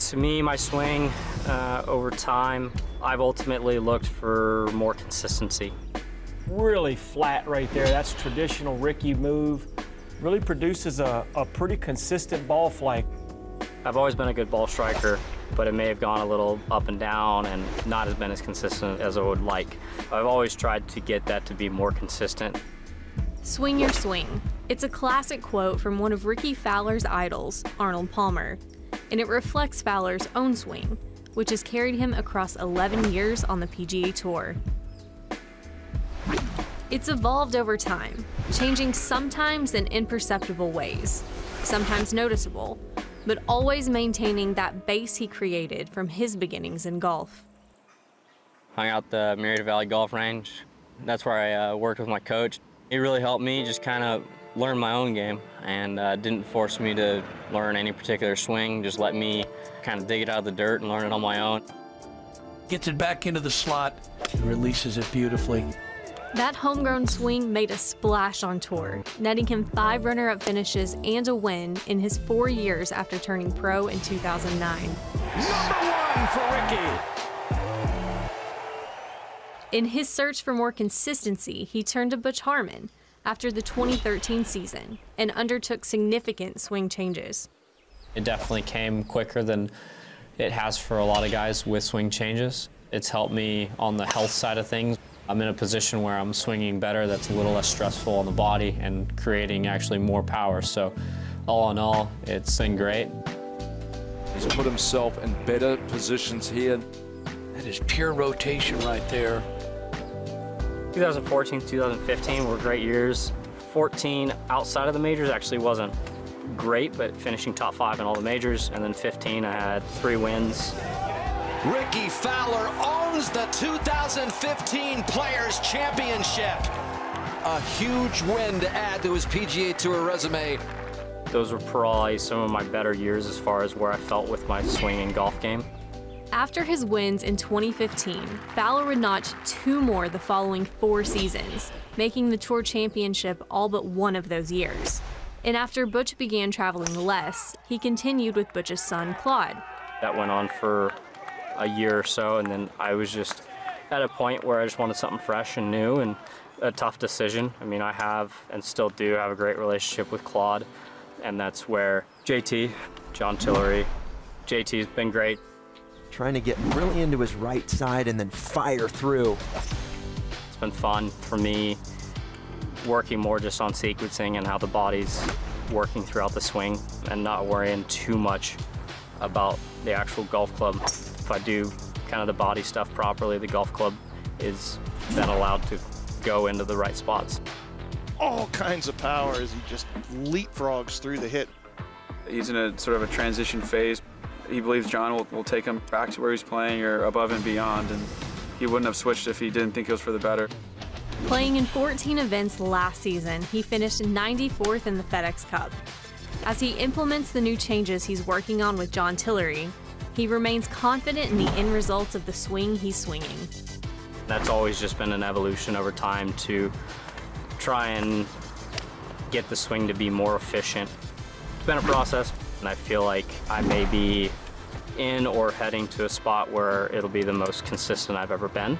To me, my swing uh, over time, I've ultimately looked for more consistency. Really flat right there. That's traditional Rickie move. Really produces a, a pretty consistent ball flight. I've always been a good ball striker, but it may have gone a little up and down and not as been as consistent as I would like. I've always tried to get that to be more consistent. Swing your swing. It's a classic quote from one of Rickie Fowler's idols, Arnold Palmer, and it reflects Fowler's own swing, which has carried him across 11 years on the PGA Tour. It's evolved over time, changing sometimes in imperceptible ways, sometimes noticeable, but always maintaining that base he created from his beginnings in golf. Hung out the Murrieta Valley Golf Range. That's where I uh, worked with my coach. It really helped me just kind of learn my own game and uh, didn't force me to learn any particular swing, just let me kind of dig it out of the dirt and learn it on my own. Gets it back into the slot and releases it beautifully. That homegrown swing made a splash on tour, netting him five runner up finishes and a win in his four years after turning pro in 2009. Number one for Rickie. In his search for more consistency, he turned to Butch Harmon after the 2013 season and undertook significant swing changes. It definitely came quicker than it has for a lot of guys with swing changes. It's helped me on the health side of things. I'm in a position where I'm swinging better that's a little less stressful on the body and creating actually more power. So all in all, it's been great. He's put himself in better positions here. That is pure rotation right there. 2014 2015 were great years. 14 outside of the majors actually wasn't great, but finishing top five in all the majors. And then 15, I had three wins. Rickie Fowler owns the 2015 Players Championship. A huge win to add to his PGA Tour resume. Those were probably some of my better years as far as where I felt with my swing and golf game. After his wins in 2015, Fowler would notch two more the following four seasons, making the Tour Championship all but one of those years. And after Butch began traveling less, he continued with Butch's son, Claude. That went on for a year or so, and then I was just at a point where I just wanted something fresh and new and a tough decision. I mean, I have and still do have a great relationship with Claude, and that's where JT, John Tillery, JT's been great. Trying to get really into his right side and then fire through. It's been fun for me working more just on sequencing and how the body's working throughout the swing and not worrying too much about the actual golf club. If I do kind of the body stuff properly, the golf club is then allowed to go into the right spots. All kinds of power as he just leapfrogs through the hit. He's in a sort of a transition phase. He believes John will, will take him back to where he's playing or above and beyond, and he wouldn't have switched if he didn't think it was for the better. Playing in 14 events last season, he finished 94th in the FedEx Cup. As he implements the new changes he's working on with John Tillery, he remains confident in the end results of the swing he's swinging. That's always just been an evolution over time to try and get the swing to be more efficient. It's been a process, and I feel like I may be in or heading to a spot where it'll be the most consistent I've ever been.